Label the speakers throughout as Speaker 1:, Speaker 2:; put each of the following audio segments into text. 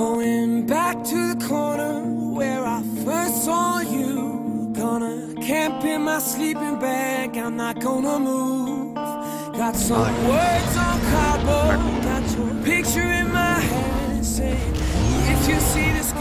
Speaker 1: Going back to the corner where I first saw you. Gonna camp in my sleeping bag, I'm not gonna move. Got some words on cardboard, got your picture in my hand saying, If you see this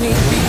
Speaker 1: me. be